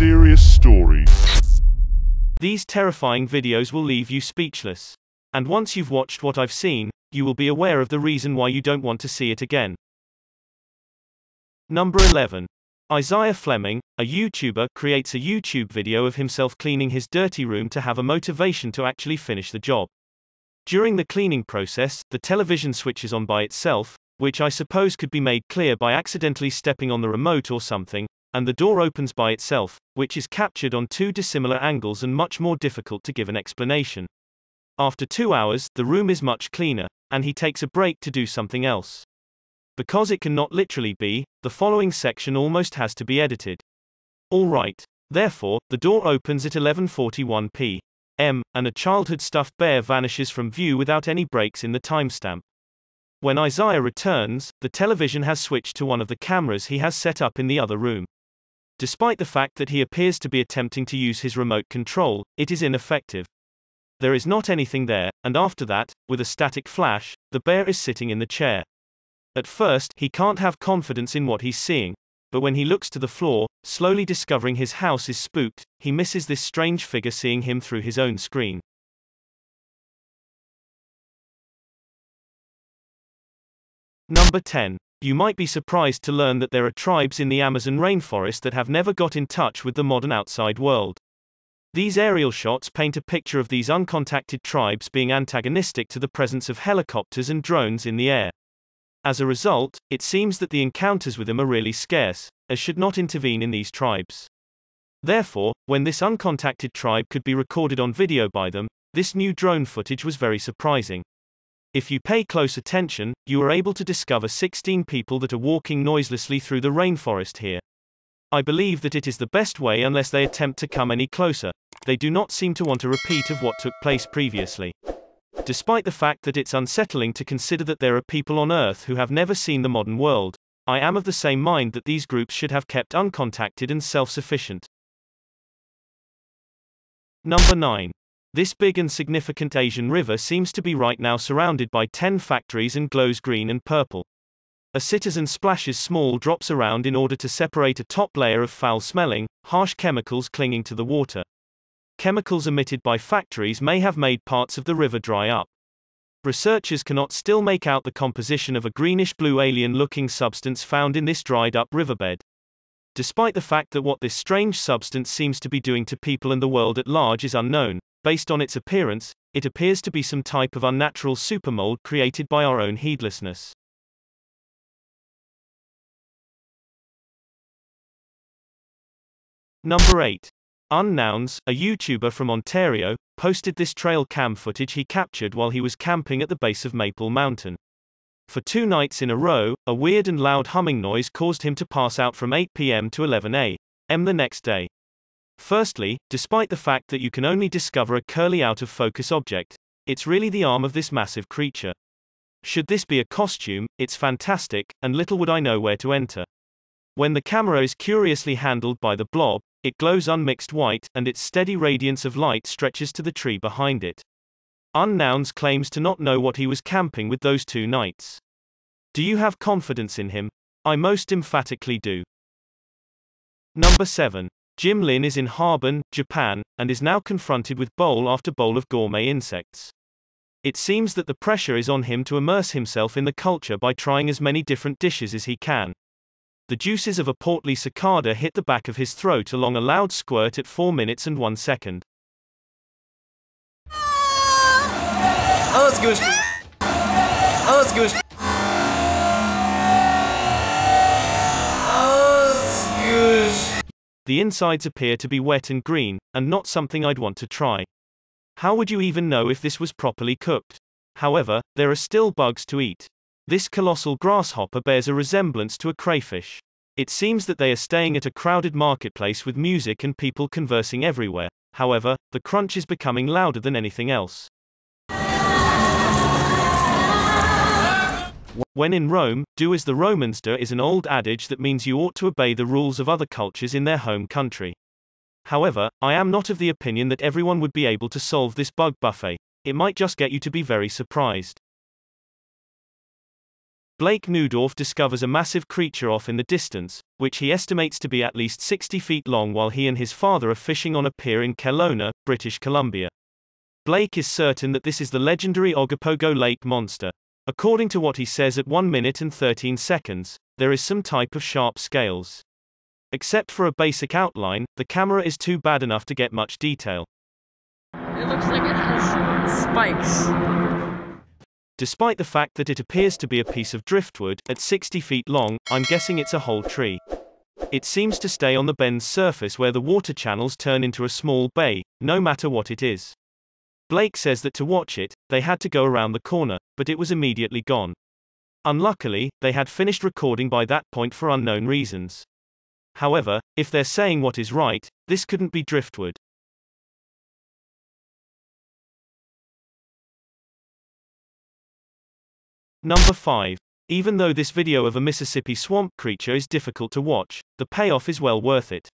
Mysterious Stories. These terrifying videos will leave you speechless. And once you've watched what I've seen, you will be aware of the reason why you don't want to see it again. Number 11. Isaiah Fleming, a YouTuber, creates a YouTube video of himself cleaning his dirty room to have a motivation to actually finish the job. During the cleaning process, the television switches on by itself, which I suppose could be made clear by accidentally stepping on the remote or something, and the door opens by itself, which is captured on two dissimilar angles and much more difficult to give an explanation. After two hours, the room is much cleaner, and he takes a break to do something else. Because it cannot literally be, the following section almost has to be edited. Alright. Therefore, the door opens at 11:41 p.m., and a childhood stuffed bear vanishes from view without any breaks in the timestamp. When Isaiah returns, the television has switched to one of the cameras he has set up in the other room. Despite the fact that he appears to be attempting to use his remote control, it is ineffective. There is not anything there, and after that, with a static flash, the bear is sitting in the chair. At first, he can't have confidence in what he's seeing, but when he looks to the floor, slowly discovering his house is spooked, he misses this strange figure seeing him through his own screen. Number 10. You might be surprised to learn that there are tribes in the Amazon rainforest that have never got in touch with the modern outside world. These aerial shots paint a picture of these uncontacted tribes being antagonistic to the presence of helicopters and drones in the air. As a result, it seems that the encounters with them are really scarce, as should not intervene in these tribes. Therefore, when this uncontacted tribe could be recorded on video by them, this new drone footage was very surprising. If you pay close attention, you are able to discover 16 people that are walking noiselessly through the rainforest here. I believe that it is the best way unless they attempt to come any closer. They do not seem to want a repeat of what took place previously. Despite the fact that it's unsettling to consider that there are people on Earth who have never seen the modern world, I am of the same mind that these groups should have kept uncontacted and self sufficient. Number 9. This big and significant Asian river seems to be right now surrounded by 10 factories and glows green and purple. A citizen splashes small drops around in order to separate a top layer of foul smelling, harsh chemicals clinging to the water. Chemicals emitted by factories may have made parts of the river dry up. Researchers cannot still make out the composition of a greenish blue alien looking substance found in this dried up riverbed. Despite the fact that what this strange substance seems to be doing to people and the world at large is unknown, Based on its appearance, it appears to be some type of unnatural supermold created by our own heedlessness. Number 8. Unnouns, a YouTuber from Ontario, posted this trail cam footage he captured while he was camping at the base of Maple Mountain. For two nights in a row, a weird and loud humming noise caused him to pass out from 8 p.m. to 11 a.m. the next day. Firstly, despite the fact that you can only discover a curly out of focus object, it's really the arm of this massive creature. Should this be a costume, it's fantastic, and little would I know where to enter. When the camera is curiously handled by the blob, it glows unmixed white, and its steady radiance of light stretches to the tree behind it. Unnouns claims to not know what he was camping with those two nights. Do you have confidence in him? I most emphatically do. Number 7. Jim Lin is in Harbin, Japan, and is now confronted with bowl after bowl of gourmet insects. It seems that the pressure is on him to immerse himself in the culture by trying as many different dishes as he can. The juices of a portly cicada hit the back of his throat along a loud squirt at 4 minutes and 1 second. Oh, it's goose. Oh, it's goose. The insides appear to be wet and green, and not something I'd want to try. How would you even know if this was properly cooked? However, there are still bugs to eat. This colossal grasshopper bears a resemblance to a crayfish. It seems that they are staying at a crowded marketplace with music and people conversing everywhere. However, the crunch is becoming louder than anything else. When in Rome, do as the Romans do is an old adage that means you ought to obey the rules of other cultures in their home country. However, I am not of the opinion that everyone would be able to solve this bug buffet. It might just get you to be very surprised. Blake Newdorf discovers a massive creature off in the distance, which he estimates to be at least 60 feet long while he and his father are fishing on a pier in Kelowna, British Columbia. Blake is certain that this is the legendary Ogopogo Lake monster. According to what he says at 1 minute and 13 seconds, there is some type of sharp scales. Except for a basic outline, the camera is too bad enough to get much detail. It looks like it has spikes. Despite the fact that it appears to be a piece of driftwood, at 60 feet long, I'm guessing it's a whole tree. It seems to stay on the bend's surface where the water channels turn into a small bay, no matter what it is. Blake says that to watch it, they had to go around the corner, but it was immediately gone. Unluckily, they had finished recording by that point for unknown reasons. However, if they're saying what is right, this couldn't be driftwood. Number 5. Even though this video of a Mississippi swamp creature is difficult to watch, the payoff is well worth it.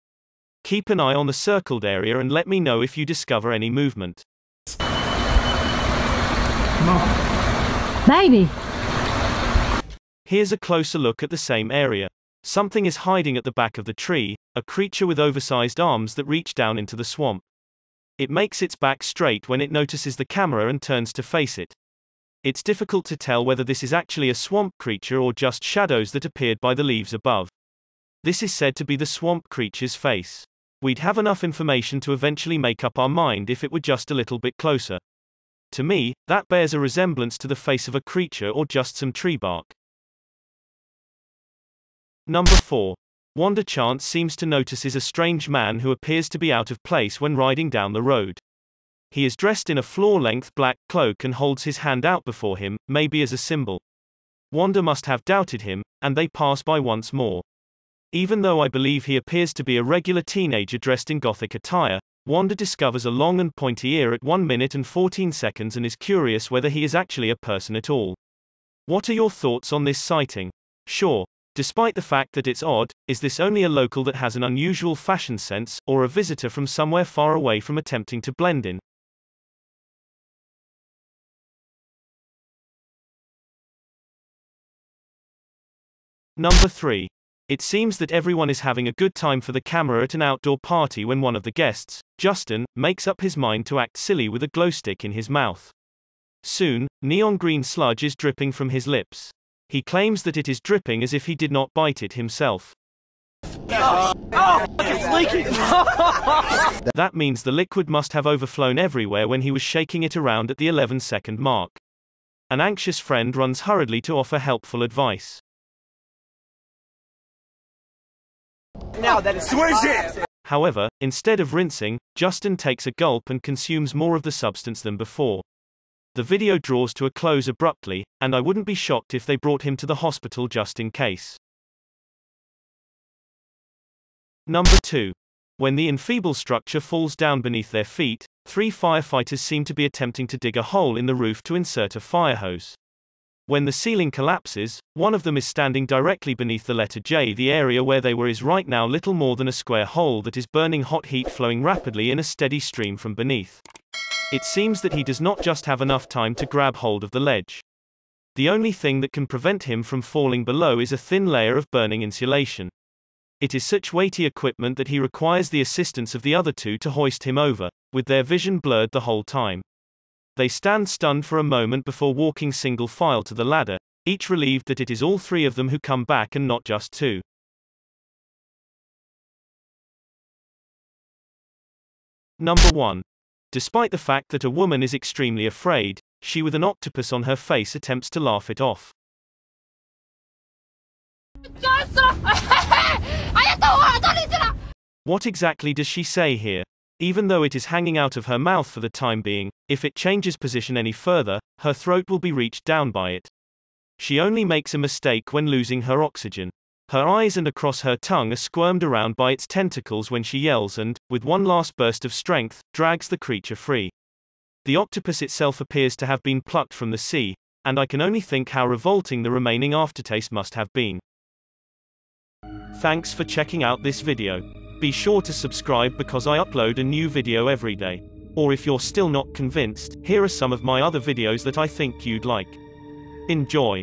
Keep an eye on the circled area and let me know if you discover any movement. Baby. Here's a closer look at the same area. Something is hiding at the back of the tree, a creature with oversized arms that reach down into the swamp. It makes its back straight when it notices the camera and turns to face it. It's difficult to tell whether this is actually a swamp creature or just shadows that appeared by the leaves above. This is said to be the swamp creature's face. We'd have enough information to eventually make up our mind if it were just a little bit closer. To me, that bears a resemblance to the face of a creature or just some tree bark. Number 4. Wanda Chance seems to notice is a strange man who appears to be out of place when riding down the road. He is dressed in a floor-length black cloak and holds his hand out before him, maybe as a symbol. Wanda must have doubted him, and they pass by once more. Even though I believe he appears to be a regular teenager dressed in gothic attire, Wanda discovers a long and pointy ear at 1 minute and 14 seconds and is curious whether he is actually a person at all. What are your thoughts on this sighting? Sure. Despite the fact that it's odd, is this only a local that has an unusual fashion sense, or a visitor from somewhere far away from attempting to blend in? Number 3. It seems that everyone is having a good time for the camera at an outdoor party when one of the guests, Justin, makes up his mind to act silly with a glow stick in his mouth. Soon, neon green sludge is dripping from his lips. He claims that it is dripping as if he did not bite it himself. It's leaking! That means the liquid must have overflown everywhere when he was shaking it around at the 11 second mark. An anxious friend runs hurriedly to offer helpful advice. Now that is swish it! However, instead of rinsing, Justin takes a gulp and consumes more of the substance than before. The video draws to a close abruptly, and I wouldn't be shocked if they brought him to the hospital just in case. Number 2. When the enfeebled structure falls down beneath their feet, three firefighters seem to be attempting to dig a hole in the roof to insert a fire hose. When the ceiling collapses, one of them is standing directly beneath the letter J. The area where they were is right now little more than a square hole that is burning hot heat flowing rapidly in a steady stream from beneath. It seems that he does not just have enough time to grab hold of the ledge. The only thing that can prevent him from falling below is a thin layer of burning insulation. It is such weighty equipment that he requires the assistance of the other two to hoist him over, with their vision blurred the whole time. They stand stunned for a moment before walking single file to the ladder, each relieved that it is all three of them who come back and not just two. Number 1. Despite the fact that a woman is extremely afraid, she with an octopus on her face attempts to laugh it off. What exactly does she say here? Even though it is hanging out of her mouth for the time being, if it changes position any further, her throat will be reached down by it. She only makes a mistake when losing her oxygen. Her eyes and across her tongue are squirmed around by its tentacles when she yells and, with one last burst of strength, drags the creature free. The octopus itself appears to have been plucked from the sea, and I can only think how revolting the remaining aftertaste must have been. Thanks for checking out this video. Be sure to subscribe because I upload a new video every day. Or if you're still not convinced, here are some of my other videos that I think you'd like. Enjoy.